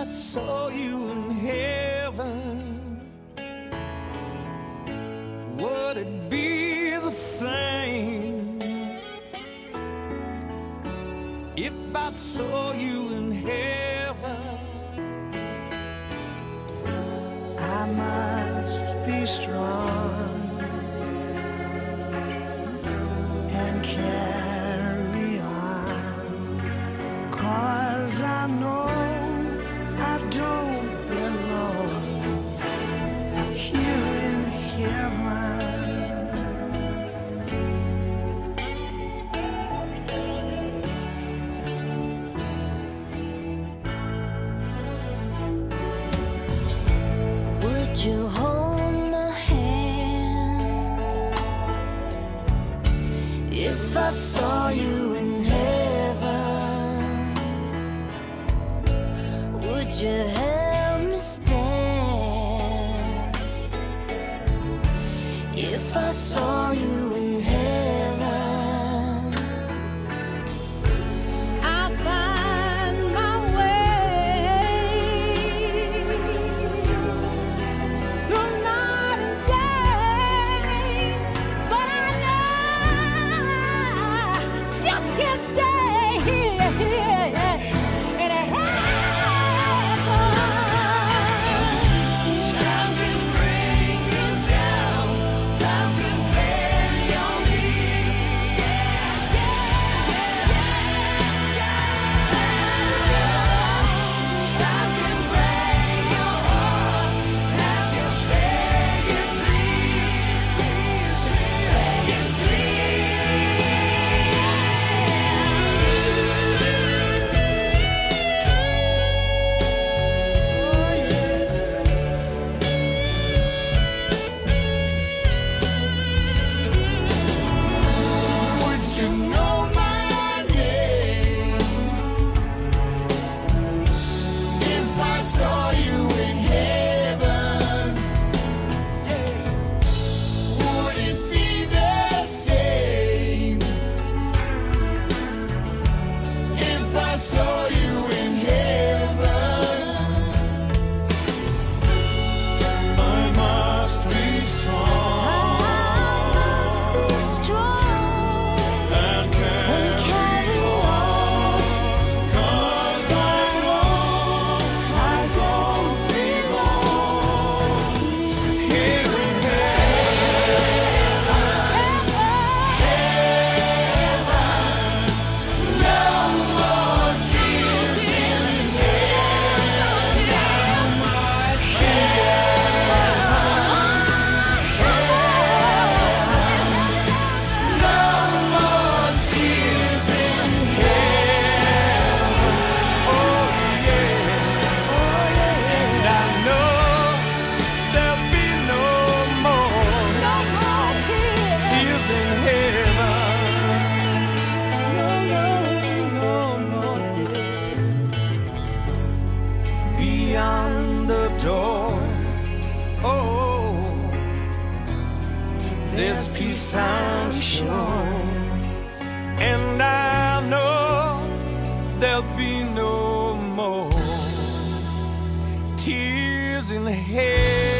I saw you in heaven? Would it be the same if I saw you in heaven? I must be strong and carry on. Cause I know you hold my hand if I saw you in heaven? Would you help me stand if I saw you Beyond the door, oh, there's peace I'm sure, and I know there'll be no more tears in hell.